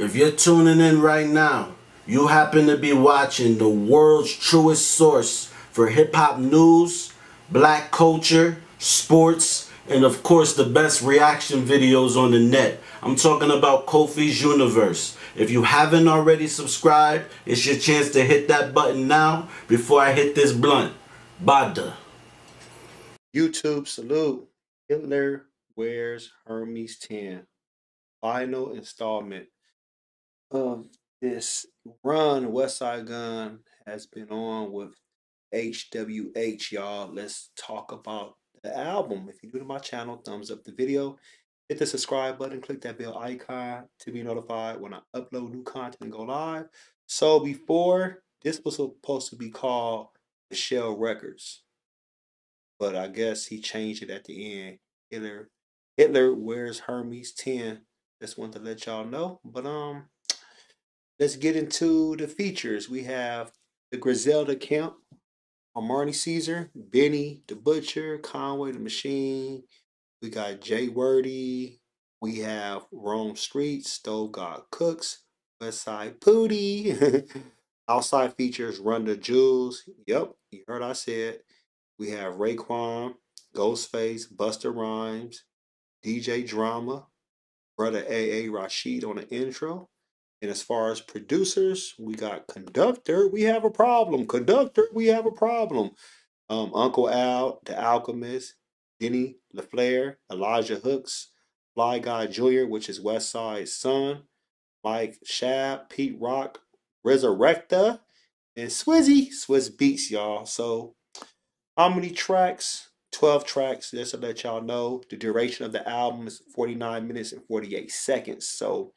If you're tuning in right now, you happen to be watching the world's truest source for hip hop news, black culture, sports, and of course the best reaction videos on the net. I'm talking about Kofi's Universe. If you haven't already subscribed, it's your chance to hit that button now before I hit this blunt. Bada. YouTube salute. Hitler wears Hermes 10. Final installment of this run Westside Gunn has been on with HWH, y'all. Let's talk about the album. If you're new to my channel, thumbs up the video. Hit the subscribe button, click that bell icon to be notified when I upload new content and go live. So before, this was supposed to be called Michelle Records. But I guess he changed it at the end. Hitler Hitler wears Hermes 10. Just want to let y'all know. But um let's get into the features. We have the Griselda Camp, Armani Caesar, Benny the Butcher, Conway the Machine. We got Jay Worthy. We have Rome Street, Stove God Cooks, Westside Pootie. Outside features Run the Jewels. Yep, you heard I said. We have Raekwon, Ghostface, Busta Rhymes, DJ Drama, Brother AA Rashid on the intro. And as far as producers, we got Conductor, we have a problem. Conductor, we have a problem. Um, Uncle Al, The Alchemist, Denny LaFlare, Elijah Hooks, Fly Guy Jr., which is West Westside's son, Mike Shabb, Pete Rock, Resurrecta, and Swizzy, Swizz Beatz, y'all. So, how many tracks? 12 tracks, just to let y'all know. The duration of the album is 49 minutes and 48 seconds. So,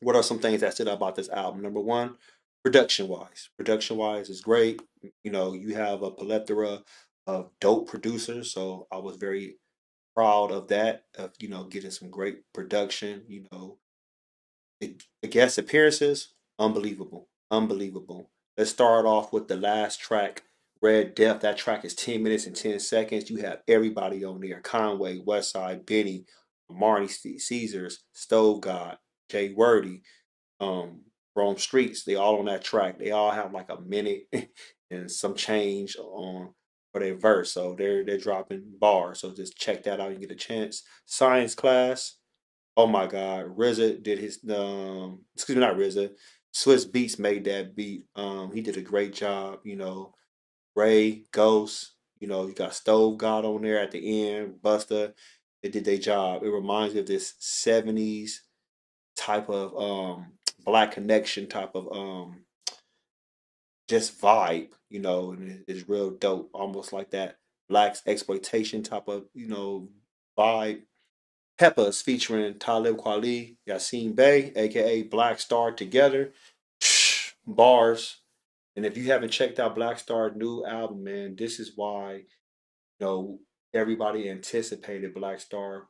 what are some things that stood out about this album? Number one, production wise. Production wise is great. You know, you have a plethora of dope producers. So, I was very proud of that, of, you know, getting some great production. You know, the, the guest appearances, unbelievable. Unbelievable. Let's start off with the last track Red Death, that track is 10 minutes and 10 seconds. You have everybody on there Conway, Westside, Benny, Marnie Caesars, Stove God, Jay Worthy, um, Rome Streetz. They all on that track. They all have like a minute and some change on for their verse. So they're they're dropping bars. So just check that out. You get a chance. Science class. Oh my God. RZA did his um excuse me, not RZA. Swizz Beatz made that beat. Um, he did a great job, you know. Ray, Ghost, you know, you got Stove God on there at the end, Busta, They did their job. It reminds me of this 70s type of um black connection type of um just vibe, you know, and it's real dope, almost like that black's exploitation type of, you know, vibe. Peppers featuring Talib Kweli, Yasin Bey, aka Black Star together. Bars, and if you haven't checked out Black Star's new album, man, this is why you know everybody anticipated Black Star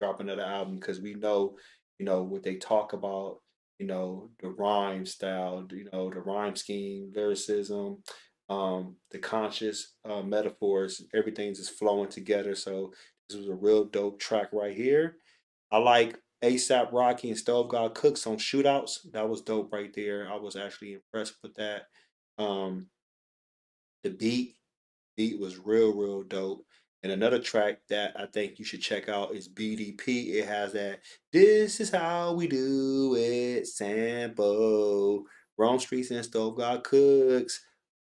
dropping another album because we know, you know, what they talk about, you know, the rhyme style, you know, the rhyme scheme, lyricism, um, the conscious uh, metaphors, everything's just flowing together. So this was a real dope track right here. I like ASAP Rocky and Stove God Cooks on shootouts. That was dope right there. I was actually impressed with that. Um, the beat beat was real, real dope. And another track that I think you should check out is BDP. It has that "This is how we do it" sample. Rome Streetz and Stove God Cooks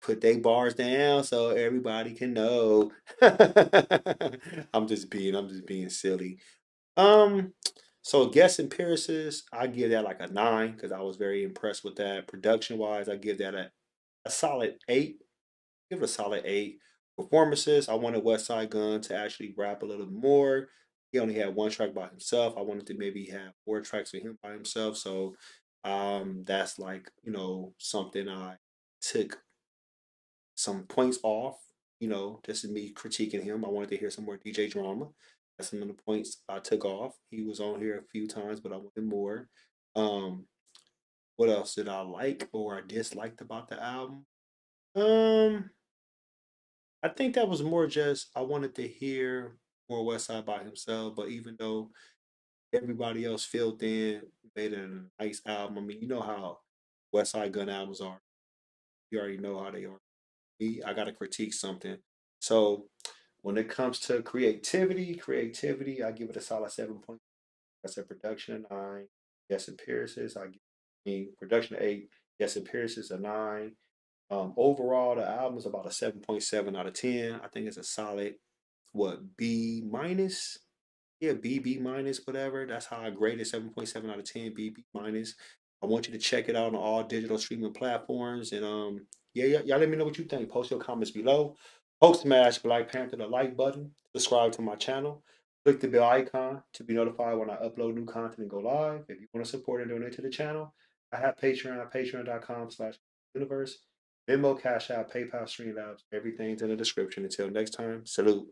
put they bars down so everybody can know. I'm just being, I'm just being silly. Um, so guest appearances, I give that like a nine because I was very impressed with that. Production wise, I give that a a solid eight. Give it a solid eight. Performances, I wanted Westside Gunn to actually rap a little more. He only had one track by himself. I wanted to maybe have four tracks with him by himself. So um, that's like, you know, something I took some points off, you know, just me critiquing him. I wanted to hear some more DJ drama. That's some of the points I took off. He was on here a few times, but I wanted more. Um, what else did I like or I disliked about the album? Um, I think that was more just I wanted to hear more Westside by himself. But even though everybody else filled in, made a nice album. I mean, you know how West Side Gunn albums are. You already know how they are. Me, I gotta critique something. So when it comes to creativity, creativity, I give it a solid seven point. That's a production nine. Yes, appearances, I give I mean production eight. Yes, appearances a nine. Um, overall, the album is about a seven point seven out of ten. I think it's a solid what B minus yeah, B, B minus, whatever. That's how I grade it 7.7 out of 10, B, B minus. I want you to check it out on all digital streaming platforms. And um, yeah, yeah, y'all let me know what you think. Post your comments below. Post smash Black Panther the like button. Subscribe to my channel. Click the bell icon to be notified when I upload new content and go live. If you want to support and donate to the channel, I have Patreon at patreon.com slash universe. Venmo, Cash App, PayPal, Streamlabs. Everything's in the description. Until next time, salute.